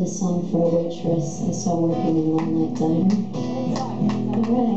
this song for a waitress I saw working in one night diner.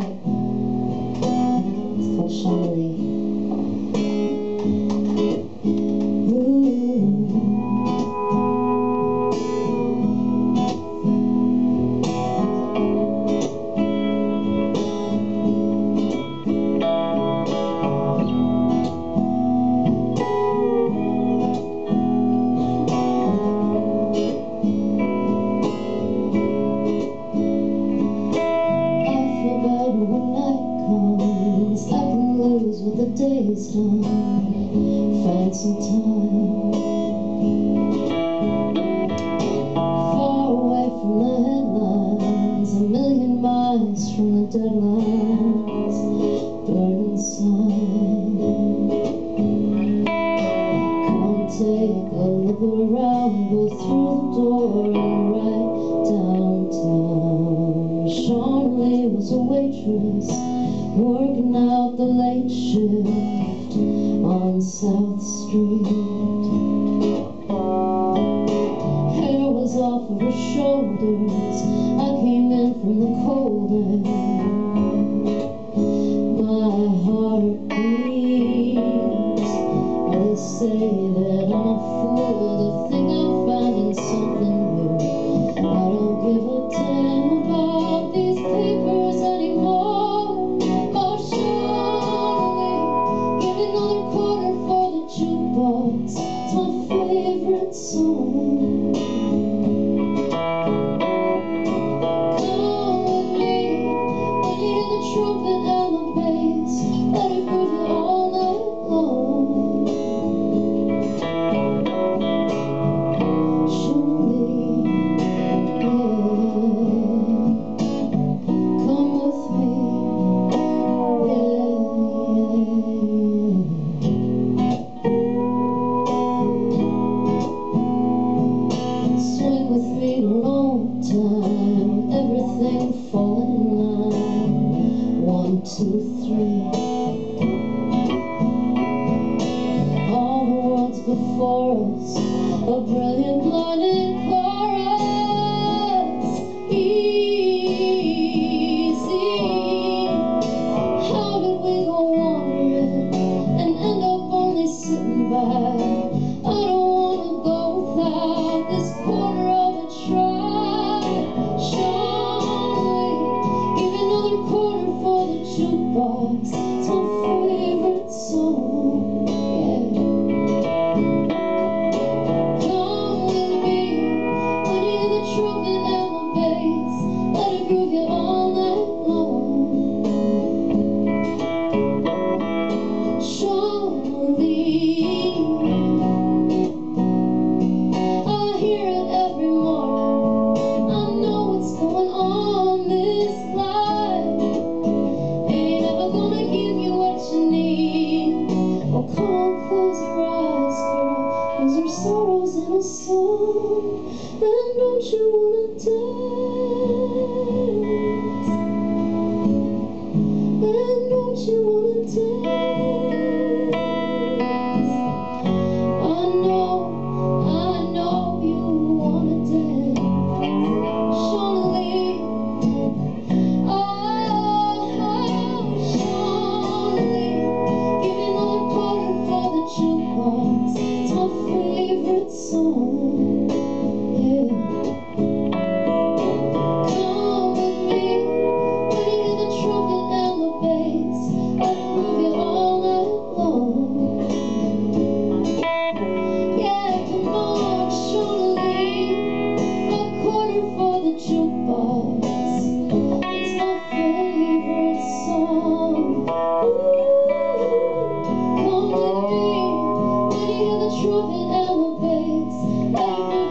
The day's done Find some time. Far away from the headlines A million miles from the deadlines Burn inside Come on, take a look around Go through the door and right downtown. Sean Lee was a waitress Working out the late shift on South Street. Hair was off of her shoulders. I came in from the cold air My heart beats. They say One, two, three. All the world's before us. A brilliant blinding And don't you wanna dance? And don't you wanna dance? I know, I know you wanna dance. Oh, give me another quarter for the. It's my favorite song. Bass.